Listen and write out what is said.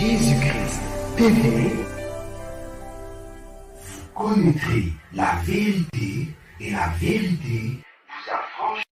Jésus-Christ TV, vous connaîtrez la vérité et la vérité